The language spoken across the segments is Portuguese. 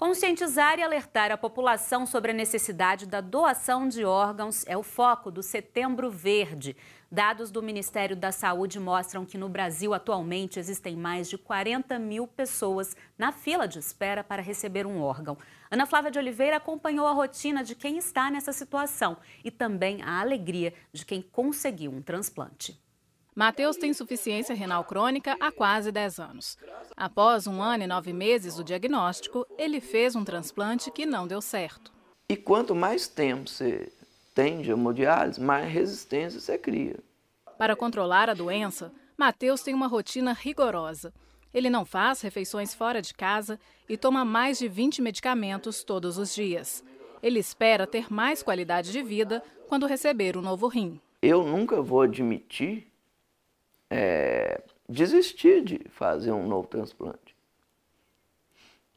Conscientizar e alertar a população sobre a necessidade da doação de órgãos é o foco do Setembro Verde. Dados do Ministério da Saúde mostram que no Brasil atualmente existem mais de 40 mil pessoas na fila de espera para receber um órgão. Ana Flávia de Oliveira acompanhou a rotina de quem está nessa situação e também a alegria de quem conseguiu um transplante. Matheus tem insuficiência renal crônica há quase 10 anos. Após um ano e nove meses do diagnóstico, ele fez um transplante que não deu certo. E quanto mais tempo você tem de hemodiálise, mais resistência você cria. Para controlar a doença, Matheus tem uma rotina rigorosa. Ele não faz refeições fora de casa e toma mais de 20 medicamentos todos os dias. Ele espera ter mais qualidade de vida quando receber o novo rim. Eu nunca vou admitir é, desistir de fazer um novo transplante.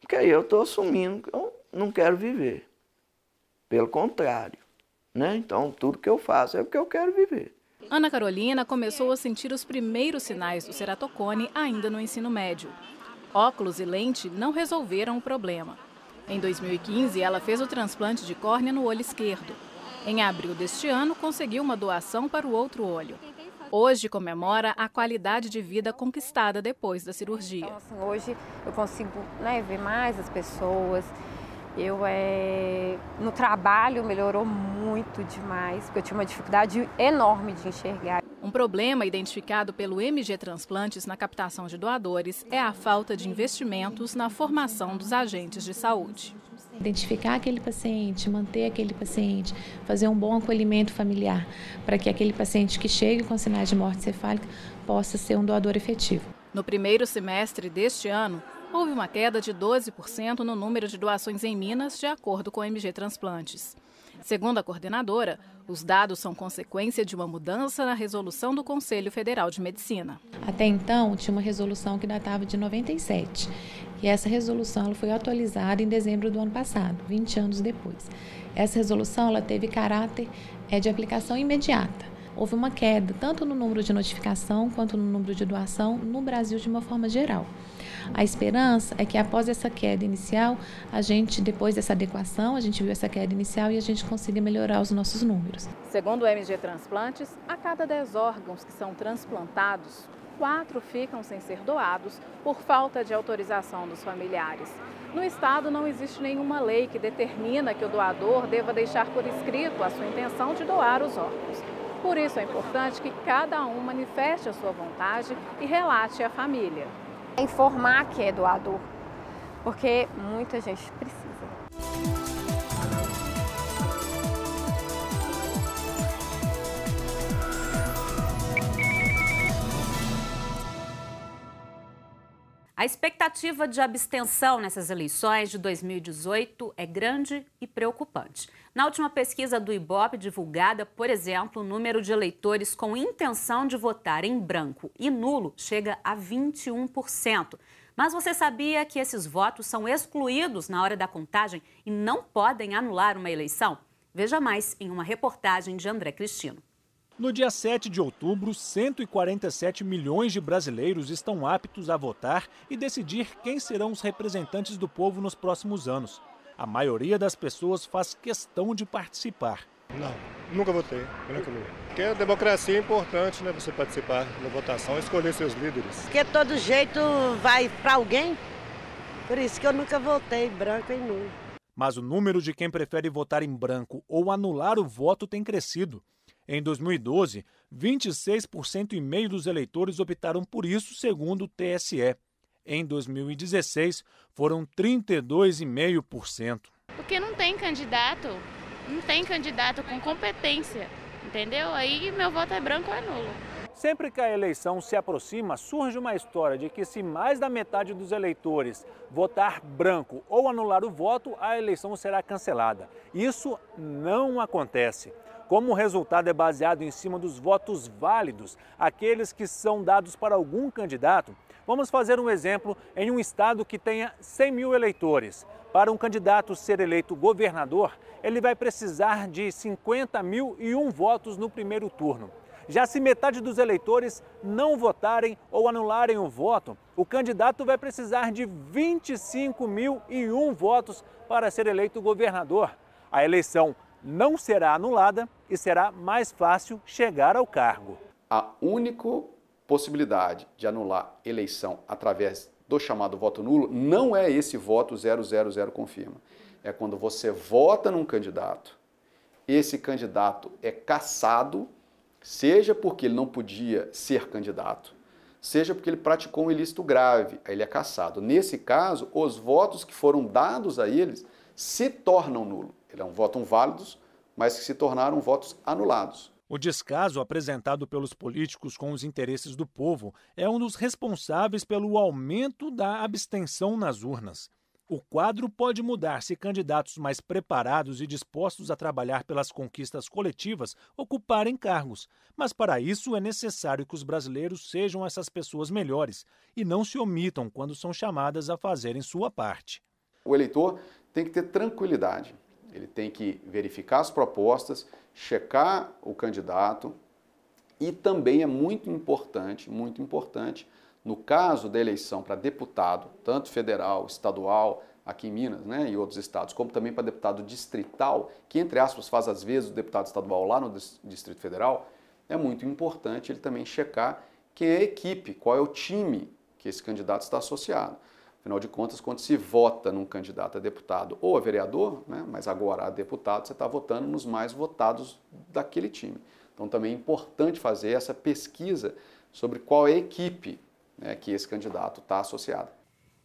Porque aí eu estou assumindo que eu não quero viver. Pelo contrário. Né? Então, tudo que eu faço é porque eu quero viver. Ana Carolina começou a sentir os primeiros sinais do ceratocone ainda no ensino médio. Óculos e lente não resolveram o problema. Em 2015, ela fez o transplante de córnea no olho esquerdo. Em abril deste ano, conseguiu uma doação para o outro olho. Hoje comemora a qualidade de vida conquistada depois da cirurgia. Então, assim, hoje eu consigo né, ver mais as pessoas. Eu é, no trabalho melhorou muito demais, porque eu tinha uma dificuldade enorme de enxergar. Um problema identificado pelo MG Transplantes na captação de doadores é a falta de investimentos na formação dos agentes de saúde identificar aquele paciente, manter aquele paciente, fazer um bom acolhimento familiar, para que aquele paciente que chegue com sinais de morte cefálica possa ser um doador efetivo. No primeiro semestre deste ano, houve uma queda de 12% no número de doações em Minas, de acordo com a MG Transplantes. Segundo a coordenadora, os dados são consequência de uma mudança na resolução do Conselho Federal de Medicina. Até então, tinha uma resolução que datava de 97. E essa resolução foi atualizada em dezembro do ano passado, 20 anos depois. Essa resolução ela teve caráter é, de aplicação imediata. Houve uma queda tanto no número de notificação quanto no número de doação no Brasil de uma forma geral. A esperança é que após essa queda inicial, a gente, depois dessa adequação, a gente viu essa queda inicial e a gente consiga melhorar os nossos números. Segundo o MG Transplantes, a cada 10 órgãos que são transplantados, quatro ficam sem ser doados por falta de autorização dos familiares. No Estado, não existe nenhuma lei que determina que o doador deva deixar por escrito a sua intenção de doar os órgãos. Por isso é importante que cada um manifeste a sua vontade e relate à família. Informar que é doador, porque muita gente precisa. A expectativa de abstenção nessas eleições de 2018 é grande e preocupante. Na última pesquisa do IBOP divulgada, por exemplo, o número de eleitores com intenção de votar em branco e nulo chega a 21%. Mas você sabia que esses votos são excluídos na hora da contagem e não podem anular uma eleição? Veja mais em uma reportagem de André Cristino. No dia 7 de outubro, 147 milhões de brasileiros estão aptos a votar e decidir quem serão os representantes do povo nos próximos anos. A maioria das pessoas faz questão de participar. Não, nunca votei, nunca votei. Porque a democracia é importante, né? Você participar da votação, escolher seus líderes. Porque todo jeito vai para alguém, por isso que eu nunca votei branco e nulo. Mas o número de quem prefere votar em branco ou anular o voto tem crescido. Em 2012, 26% e meio dos eleitores optaram por isso, segundo o TSE. Em 2016, foram 32,5%. Porque não tem candidato, não tem candidato com competência, entendeu? Aí meu voto é branco ou é nulo. Sempre que a eleição se aproxima, surge uma história de que se mais da metade dos eleitores votar branco ou anular o voto, a eleição será cancelada. Isso não acontece. Como o resultado é baseado em cima dos votos válidos, aqueles que são dados para algum candidato, vamos fazer um exemplo em um estado que tenha 100 mil eleitores. Para um candidato ser eleito governador, ele vai precisar de 50 mil e um votos no primeiro turno. Já se metade dos eleitores não votarem ou anularem o voto, o candidato vai precisar de 25 mil e um votos para ser eleito governador. A eleição não será anulada e será mais fácil chegar ao cargo. A única possibilidade de anular eleição através do chamado voto nulo não é esse voto 000 confirma. É quando você vota num candidato, esse candidato é cassado seja porque ele não podia ser candidato, seja porque ele praticou um ilícito grave, aí ele é cassado. Nesse caso, os votos que foram dados a eles se tornam nulos. Não votam válidos, mas que se tornaram votos anulados. O descaso apresentado pelos políticos com os interesses do povo é um dos responsáveis pelo aumento da abstenção nas urnas. O quadro pode mudar se candidatos mais preparados e dispostos a trabalhar pelas conquistas coletivas ocuparem cargos. Mas para isso é necessário que os brasileiros sejam essas pessoas melhores e não se omitam quando são chamadas a fazerem sua parte. O eleitor tem que ter tranquilidade. Ele tem que verificar as propostas, checar o candidato e também é muito importante, muito importante no caso da eleição para deputado, tanto federal, estadual, aqui em Minas né, e outros estados, como também para deputado distrital, que entre aspas faz às vezes o deputado estadual lá no Distrito Federal, é muito importante ele também checar quem é a equipe, qual é o time que esse candidato está associado. Afinal de contas, quando se vota num candidato a deputado ou a vereador, né, mas agora a deputado, você está votando nos mais votados daquele time. Então também é importante fazer essa pesquisa sobre qual é a equipe né, que esse candidato está associado.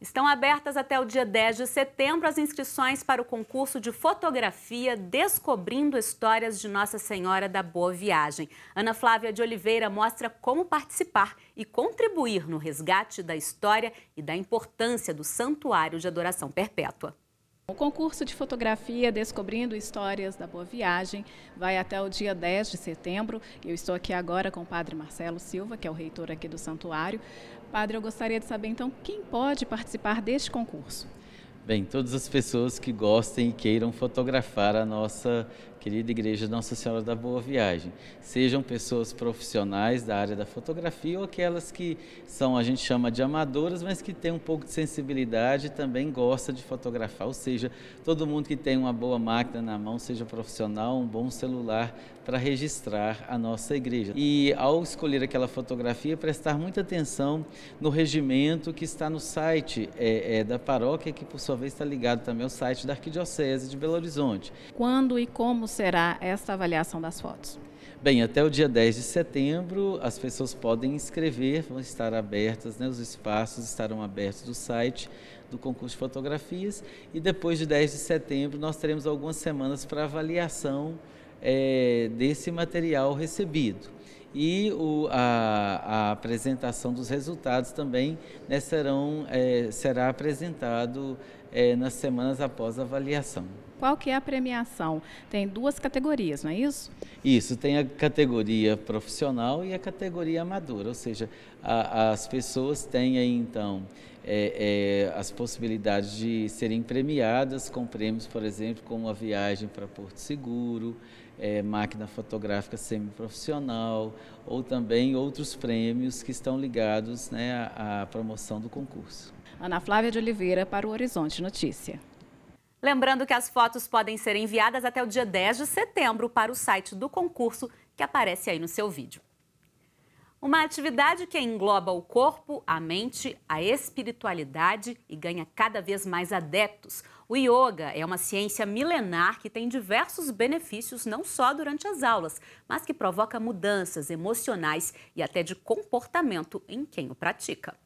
Estão abertas até o dia 10 de setembro as inscrições para o concurso de fotografia Descobrindo Histórias de Nossa Senhora da Boa Viagem. Ana Flávia de Oliveira mostra como participar e contribuir no resgate da história e da importância do Santuário de Adoração Perpétua. O concurso de fotografia Descobrindo Histórias da Boa Viagem vai até o dia 10 de setembro. Eu estou aqui agora com o padre Marcelo Silva, que é o reitor aqui do santuário. Padre, eu gostaria de saber então quem pode participar deste concurso. Bem, todas as pessoas que gostem e queiram fotografar a nossa querida Igreja Nossa Senhora da Boa Viagem. Sejam pessoas profissionais da área da fotografia ou aquelas que são, a gente chama de amadoras, mas que têm um pouco de sensibilidade e também gosta de fotografar. Ou seja, todo mundo que tem uma boa máquina na mão, seja profissional, um bom celular para registrar a nossa igreja. E ao escolher aquela fotografia, prestar muita atenção no regimento que está no site é, é, da paróquia, que por sua vez está ligado também ao site da Arquidiocese de Belo Horizonte. Quando e como será esta avaliação das fotos? Bem, até o dia 10 de setembro, as pessoas podem inscrever, vão estar abertas, né, os espaços estarão abertos do site do concurso de fotografias e depois de 10 de setembro nós teremos algumas semanas para avaliação é, desse material recebido. E o, a, a, apresentação dos resultados também né, serão, é, será apresentado é, nas semanas após a avaliação. Qual que é a premiação? Tem duas categorias, não é isso? Isso, tem a categoria profissional e a categoria amadora, ou seja, a, as pessoas têm aí então é, é, as possibilidades de serem premiadas com prêmios, por exemplo, como a viagem para Porto Seguro, é, máquina fotográfica semiprofissional ou também outros prêmios que estão ligados né, à, à promoção do concurso. Ana Flávia de Oliveira para o Horizonte Notícia. Lembrando que as fotos podem ser enviadas até o dia 10 de setembro para o site do concurso que aparece aí no seu vídeo. Uma atividade que engloba o corpo, a mente, a espiritualidade e ganha cada vez mais adeptos. O yoga é uma ciência milenar que tem diversos benefícios não só durante as aulas, mas que provoca mudanças emocionais e até de comportamento em quem o pratica.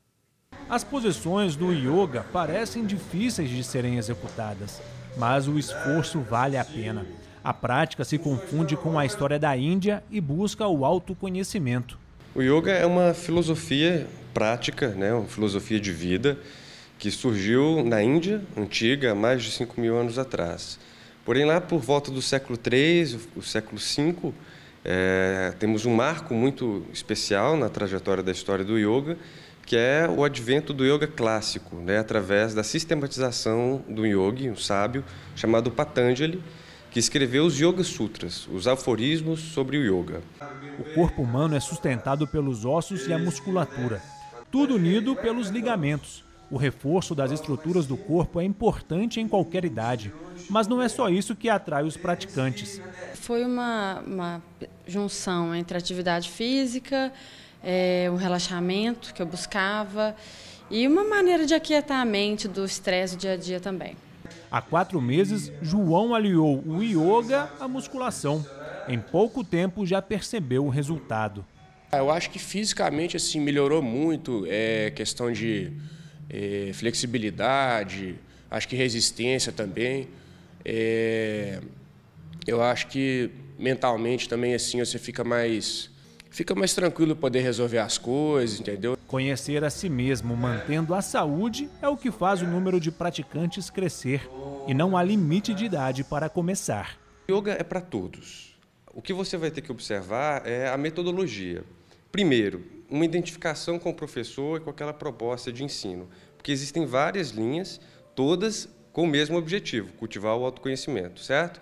As posições do yoga parecem difíceis de serem executadas, mas o esforço vale a pena. A prática se confunde com a história da Índia e busca o autoconhecimento. O yoga é uma filosofia prática, né, uma filosofia de vida que surgiu na Índia antiga mais de 5 mil anos atrás. Porém, lá por volta do século III, o século V, é, temos um marco muito especial na trajetória da história do yoga, que é o advento do yoga clássico, né, através da sistematização do yogi, um sábio chamado Patanjali, que escreveu os Yoga Sutras, os aforismos sobre o yoga. O corpo humano é sustentado pelos ossos e a musculatura, tudo unido pelos ligamentos. O reforço das estruturas do corpo é importante em qualquer idade, mas não é só isso que atrai os praticantes. Foi uma, uma junção entre atividade física, é, um relaxamento que eu buscava e uma maneira de aquietar a mente do estresse do dia a dia também. Há quatro meses, João aliou o yoga à musculação. Em pouco tempo já percebeu o resultado. Eu acho que fisicamente assim melhorou muito, é questão de é, flexibilidade, acho que resistência também. É, eu acho que mentalmente também assim você fica mais fica mais tranquilo poder resolver as coisas, entendeu? Conhecer a si mesmo mantendo a saúde é o que faz o número de praticantes crescer e não há limite de idade para começar. Yoga é para todos. O que você vai ter que observar é a metodologia. Primeiro, uma identificação com o professor e com aquela proposta de ensino, porque existem várias linhas, todas com o mesmo objetivo, cultivar o autoconhecimento, certo?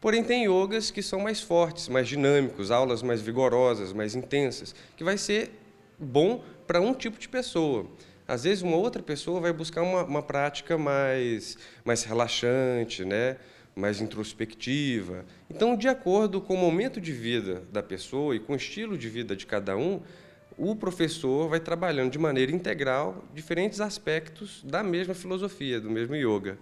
Porém, tem yogas que são mais fortes, mais dinâmicos, aulas mais vigorosas, mais intensas, que vai ser bom para um tipo de pessoa. Às vezes, uma outra pessoa vai buscar uma, uma prática mais, mais relaxante, né? mais introspectiva. Então, de acordo com o momento de vida da pessoa e com o estilo de vida de cada um, o professor vai trabalhando de maneira integral diferentes aspectos da mesma filosofia, do mesmo yoga.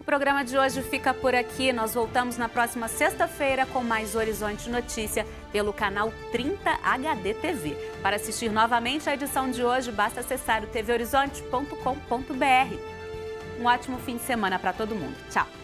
O programa de hoje fica por aqui. Nós voltamos na próxima sexta-feira com mais Horizonte Notícia pelo canal 30 HD TV. Para assistir novamente a edição de hoje, basta acessar o tvhorizonte.com.br. Um ótimo fim de semana para todo mundo. Tchau!